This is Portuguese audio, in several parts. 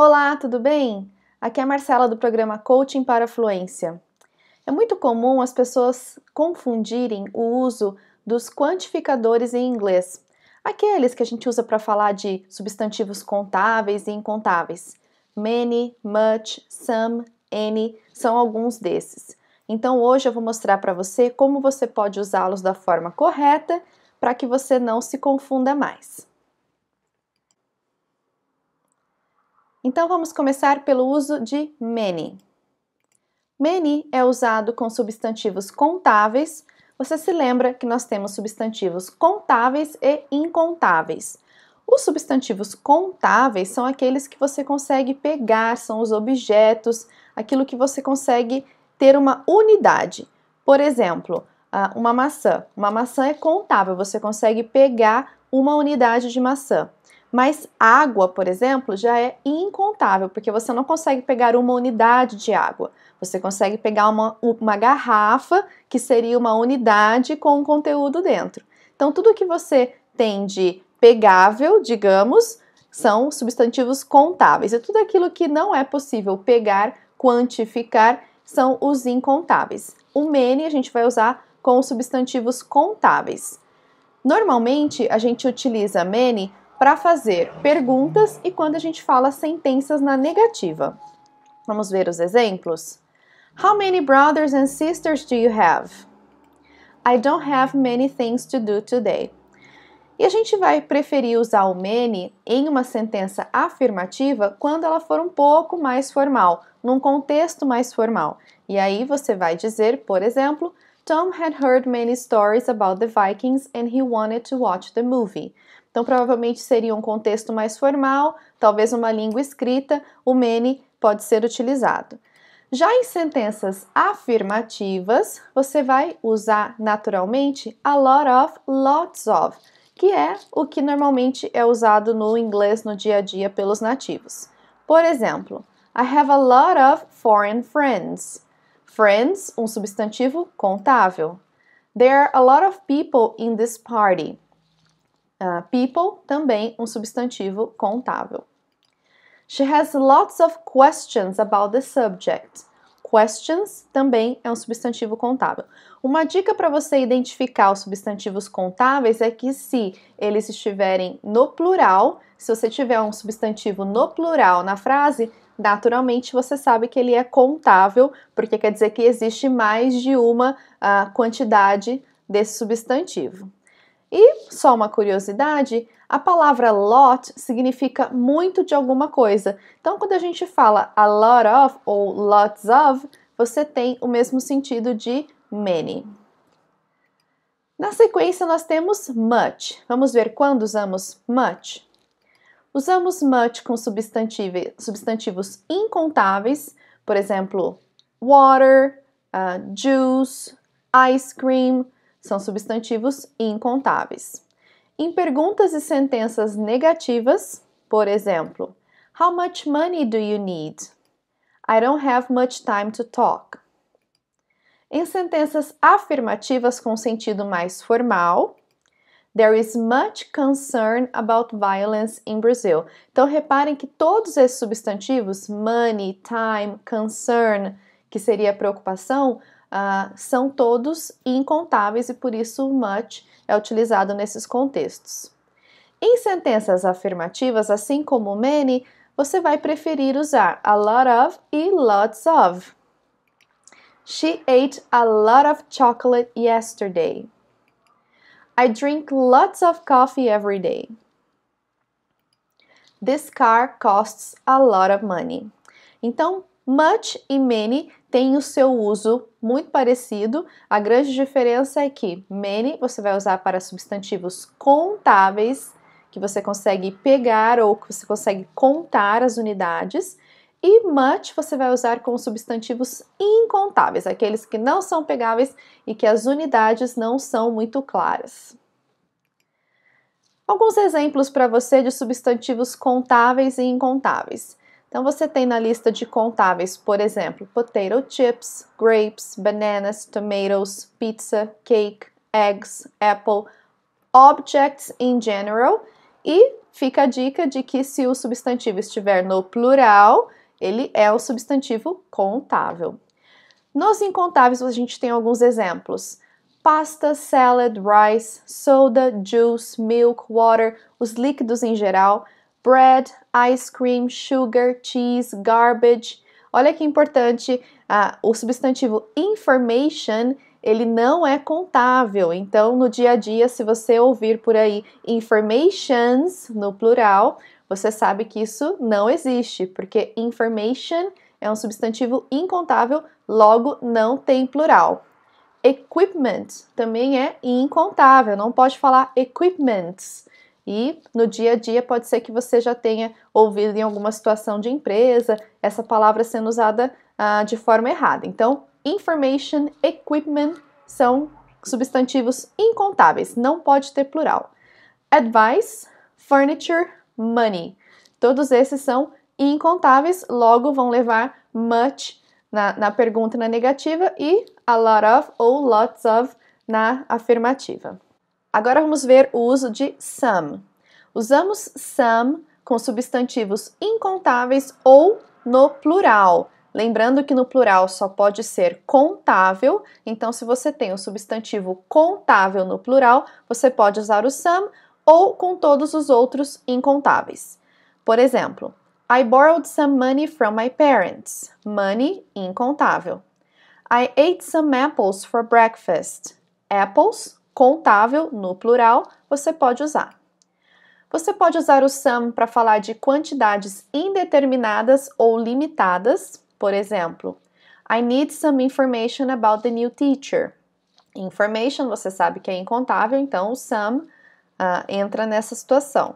Olá, tudo bem? Aqui é a Marcela do programa Coaching para Fluência. É muito comum as pessoas confundirem o uso dos quantificadores em inglês, aqueles que a gente usa para falar de substantivos contáveis e incontáveis. Many, much, some, any são alguns desses. Então hoje eu vou mostrar para você como você pode usá-los da forma correta para que você não se confunda mais. Então vamos começar pelo uso de many. Many é usado com substantivos contáveis. Você se lembra que nós temos substantivos contáveis e incontáveis. Os substantivos contáveis são aqueles que você consegue pegar, são os objetos, aquilo que você consegue ter uma unidade. Por exemplo, uma maçã. Uma maçã é contável, você consegue pegar uma unidade de maçã. Mas água, por exemplo, já é incontável, porque você não consegue pegar uma unidade de água. Você consegue pegar uma, uma garrafa, que seria uma unidade com um conteúdo dentro. Então, tudo que você tem de pegável, digamos, são substantivos contáveis. E tudo aquilo que não é possível pegar, quantificar, são os incontáveis. O many a gente vai usar com os substantivos contáveis. Normalmente, a gente utiliza many para fazer perguntas e quando a gente fala sentenças na negativa. Vamos ver os exemplos? How many brothers and sisters do you have? I don't have many things to do today. E a gente vai preferir usar o many em uma sentença afirmativa quando ela for um pouco mais formal, num contexto mais formal. E aí você vai dizer, por exemplo, Tom had heard many stories about the Vikings and he wanted to watch the movie. Então, provavelmente seria um contexto mais formal, talvez uma língua escrita, o many pode ser utilizado. Já em sentenças afirmativas, você vai usar naturalmente a lot of, lots of, que é o que normalmente é usado no inglês no dia a dia pelos nativos. Por exemplo, I have a lot of foreign friends. Friends, um substantivo contável. There are a lot of people in this party. Uh, people, também um substantivo contável. She has lots of questions about the subject. Questions também é um substantivo contável. Uma dica para você identificar os substantivos contáveis é que se eles estiverem no plural, se você tiver um substantivo no plural na frase, naturalmente você sabe que ele é contável, porque quer dizer que existe mais de uma uh, quantidade desse substantivo. E só uma curiosidade, a palavra lot significa muito de alguma coisa. Então, quando a gente fala a lot of ou lots of, você tem o mesmo sentido de many. Na sequência, nós temos much. Vamos ver quando usamos much. Usamos much com substantivos incontáveis, por exemplo, water, uh, juice, ice cream, são substantivos incontáveis. Em perguntas e sentenças negativas, por exemplo, How much money do you need? I don't have much time to talk. Em sentenças afirmativas com sentido mais formal, There is much concern about violence in Brazil. Então reparem que todos esses substantivos, money, time, concern, que seria preocupação, uh, são todos incontáveis e por isso much é utilizado nesses contextos. Em sentenças afirmativas, assim como many, você vai preferir usar a lot of e lots of. She ate a lot of chocolate yesterday. I drink lots of coffee every day. This car costs a lot of money. Então, Much e many têm o seu uso muito parecido. A grande diferença é que many você vai usar para substantivos contáveis, que você consegue pegar ou que você consegue contar as unidades. E much você vai usar com substantivos incontáveis, aqueles que não são pegáveis e que as unidades não são muito claras. Alguns exemplos para você de substantivos contáveis e incontáveis. Então você tem na lista de contáveis, por exemplo, potato chips, grapes, bananas, tomatoes, pizza, cake, eggs, apple, objects in general. E fica a dica de que se o substantivo estiver no plural, ele é o substantivo contável. Nos incontáveis, a gente tem alguns exemplos: pasta, salad, rice, soda, juice, milk, water, os líquidos em geral, bread, ice cream, sugar, cheese, garbage. Olha que importante, uh, o substantivo information ele não é contável. Então, no dia a dia, se você ouvir por aí informations no plural, você sabe que isso não existe, porque information é um substantivo incontável, logo não tem plural. Equipment também é incontável, não pode falar equipments. E no dia a dia pode ser que você já tenha ouvido em alguma situação de empresa essa palavra sendo usada uh, de forma errada. Então, information, equipment são substantivos incontáveis, não pode ter plural. Advice, furniture, money. Todos esses são incontáveis, logo vão levar much na, na pergunta na negativa e a lot of ou lots of na afirmativa. Agora vamos ver o uso de some. Usamos some com substantivos incontáveis ou no plural. Lembrando que no plural só pode ser contável, então se você tem o substantivo contável no plural, você pode usar o some ou com todos os outros incontáveis. Por exemplo, I borrowed some money from my parents. Money incontável. I ate some apples for breakfast. Apples, contável no plural, você pode usar. Você pode usar o some para falar de quantidades indeterminadas ou limitadas. Por exemplo, I need some information about the new teacher. Information você sabe que é incontável, então o some uh, entra nessa situação.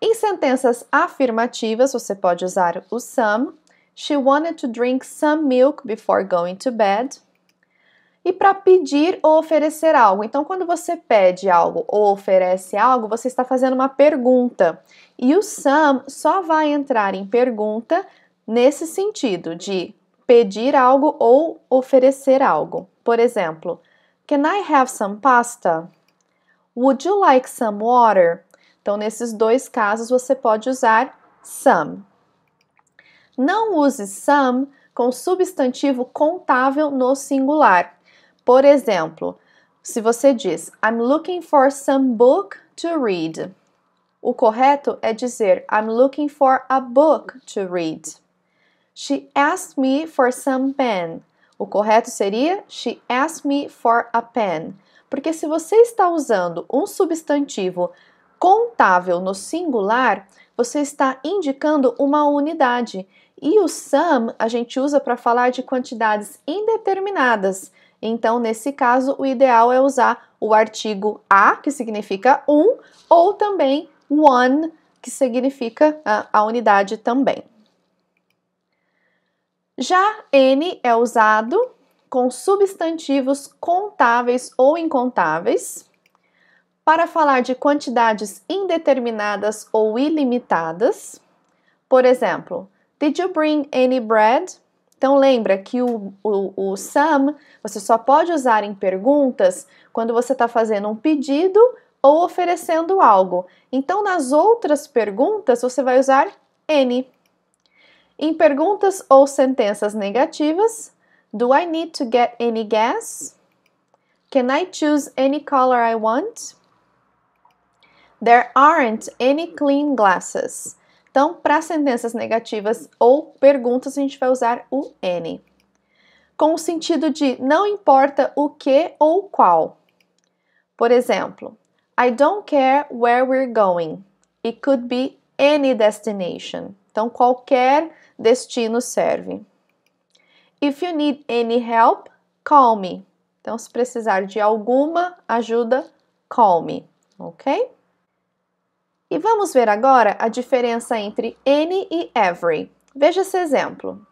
Em sentenças afirmativas, você pode usar o some. She wanted to drink some milk before going to bed. E para pedir ou oferecer algo. Então, quando você pede algo ou oferece algo, você está fazendo uma pergunta. E o some só vai entrar em pergunta nesse sentido de pedir algo ou oferecer algo. Por exemplo, Can I have some pasta? Would you like some water? Então, nesses dois casos, você pode usar some. Não use some com substantivo contável no singular. Por exemplo, se você diz I'm looking for some book to read. O correto é dizer I'm looking for a book to read. She asked me for some pen. O correto seria She asked me for a pen. Porque se você está usando um substantivo contável no singular, você está indicando uma unidade. E o some a gente usa para falar de quantidades indeterminadas. Então, nesse caso, o ideal é usar o artigo a, que significa um, ou também one, que significa a, a unidade também. Já N é usado com substantivos contáveis ou incontáveis para falar de quantidades indeterminadas ou ilimitadas. Por exemplo, Did you bring any bread? Então lembra que o, o, o some você só pode usar em perguntas quando você está fazendo um pedido ou oferecendo algo. Então nas outras perguntas você vai usar any. Em perguntas ou sentenças negativas, Do I need to get any gas? Can I choose any color I want? There aren't any clean glasses. Então, para sentenças negativas ou perguntas, a gente vai usar o any. Com o sentido de não importa o que ou qual. Por exemplo, I don't care where we're going. It could be any destination. Então, qualquer destino serve. If you need any help, call me. Então, se precisar de alguma ajuda, call me, ok? E vamos ver agora a diferença entre any e every. Veja esse exemplo.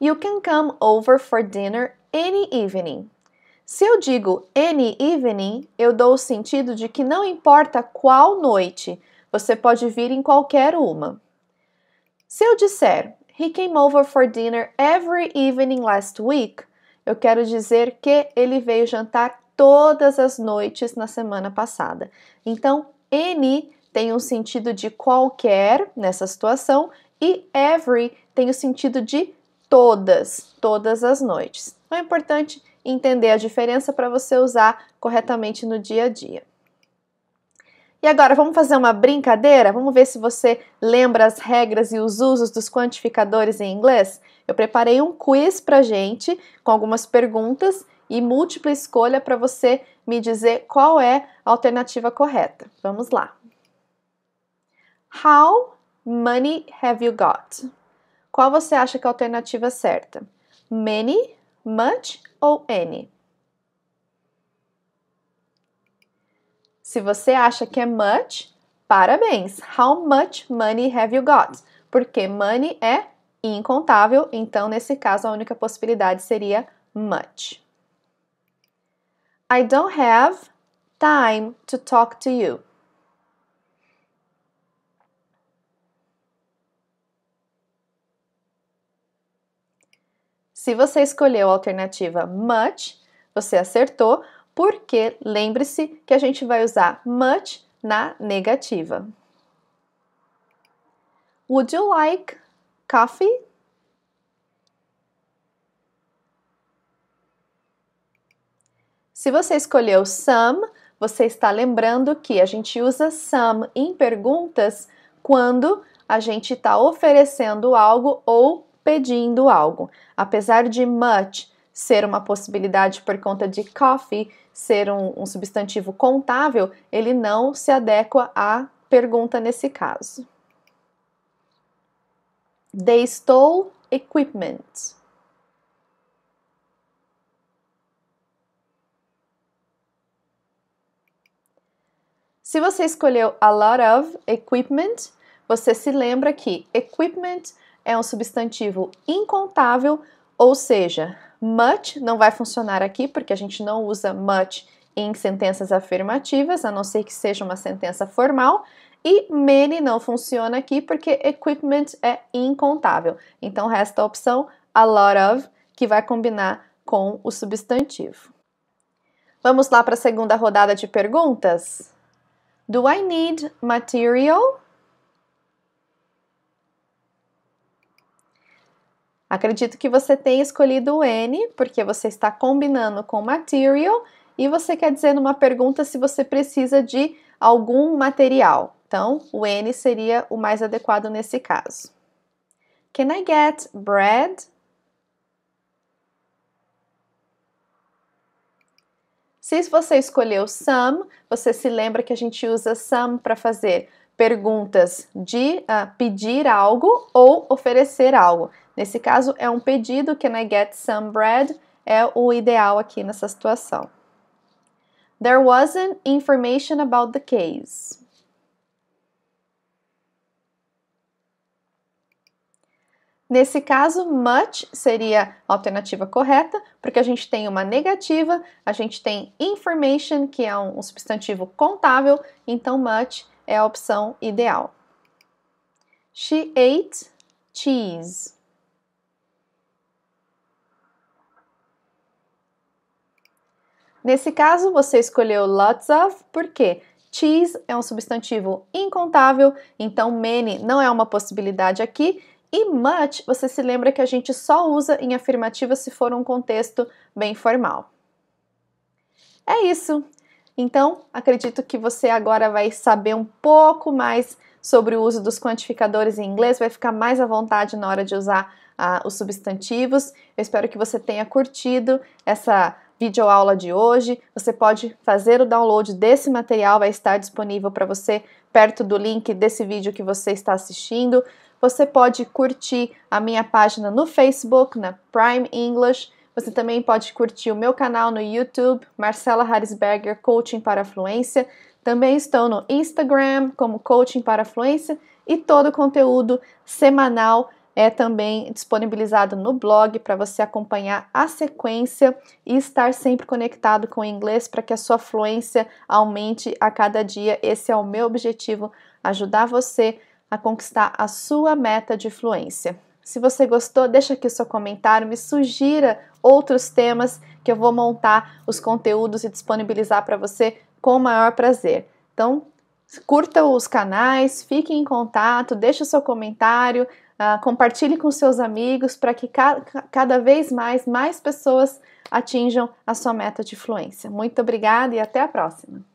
You can come over for dinner any evening. Se eu digo any evening, eu dou o sentido de que não importa qual noite, você pode vir em qualquer uma. Se eu disser He came over for dinner every evening last week, eu quero dizer que ele veio jantar todas as noites na semana passada. Então, any tem um sentido de qualquer nessa situação e every tem o sentido de todas, todas as noites. Então é importante entender a diferença para você usar corretamente no dia a dia. E agora vamos fazer uma brincadeira? Vamos ver se você lembra as regras e os usos dos quantificadores em inglês? Eu preparei um quiz para gente com algumas perguntas e múltipla escolha para você me dizer qual é a alternativa correta. Vamos lá. How many have you got? Qual você acha que é a alternativa certa? Many, much ou any? Se você acha que é much, parabéns! How much money have you got? Porque money é incontável, então nesse caso a única possibilidade seria much. I don't have time to talk to you. Se você escolheu a alternativa much, você acertou, porque lembre-se que a gente vai usar much na negativa. Would you like coffee? Se você escolheu some, você está lembrando que a gente usa some em perguntas quando a gente está oferecendo algo ou pedindo algo. Apesar de much ser uma possibilidade por conta de coffee ser um, um substantivo contável, ele não se adequa à pergunta nesse caso. They stole equipment. Se você escolheu a lot of equipment, você se lembra que equipment é um substantivo incontável, ou seja, Much não vai funcionar aqui porque a gente não usa much em sentenças afirmativas, a não ser que seja uma sentença formal. E many não funciona aqui porque equipment é incontável. Então resta a opção a lot of, que vai combinar com o substantivo. Vamos lá para a segunda rodada de perguntas? Do I need material? Acredito que você tenha escolhido o N, porque você está combinando com material e você quer dizer numa pergunta se você precisa de algum material. Então, o N seria o mais adequado nesse caso. Can I get bread? Se você escolheu some, você se lembra que a gente usa some para fazer perguntas de uh, pedir algo ou oferecer algo. Nesse caso, é um pedido, can I get some bread? É o ideal aqui nessa situação. There wasn't information about the case. Nesse caso, much seria a alternativa correta, porque a gente tem uma negativa, a gente tem information, que é um substantivo contável, então much é a opção ideal. She ate cheese. Nesse caso, você escolheu lots of porque cheese é um substantivo incontável, então many não é uma possibilidade aqui. E much, você se lembra que a gente só usa em afirmativa se for um contexto bem formal. É isso. Então, acredito que você agora vai saber um pouco mais sobre o uso dos quantificadores em inglês, vai ficar mais à vontade na hora de usar uh, os substantivos. Eu espero que você tenha curtido essa videoaula de hoje. Você pode fazer o download desse material, vai estar disponível para você perto do link desse vídeo que você está assistindo. Você pode curtir a minha página no Facebook, na Prime English. Você também pode curtir o meu canal no YouTube, Marcela Harrisberger Coaching para Fluência. Também estou no Instagram como Coaching para Fluência e todo o conteúdo semanal é também disponibilizado no blog para você acompanhar a sequência e estar sempre conectado com o inglês para que a sua fluência aumente a cada dia. Esse é o meu objetivo, ajudar você a conquistar a sua meta de fluência. Se você gostou, deixa aqui o seu comentário, me sugira outros temas que eu vou montar os conteúdos e disponibilizar para você com o maior prazer. Então, Curta os canais, fique em contato, deixe o seu comentário, uh, compartilhe com seus amigos para que ca cada vez mais mais pessoas atinjam a sua meta de fluência. Muito obrigada e até a próxima!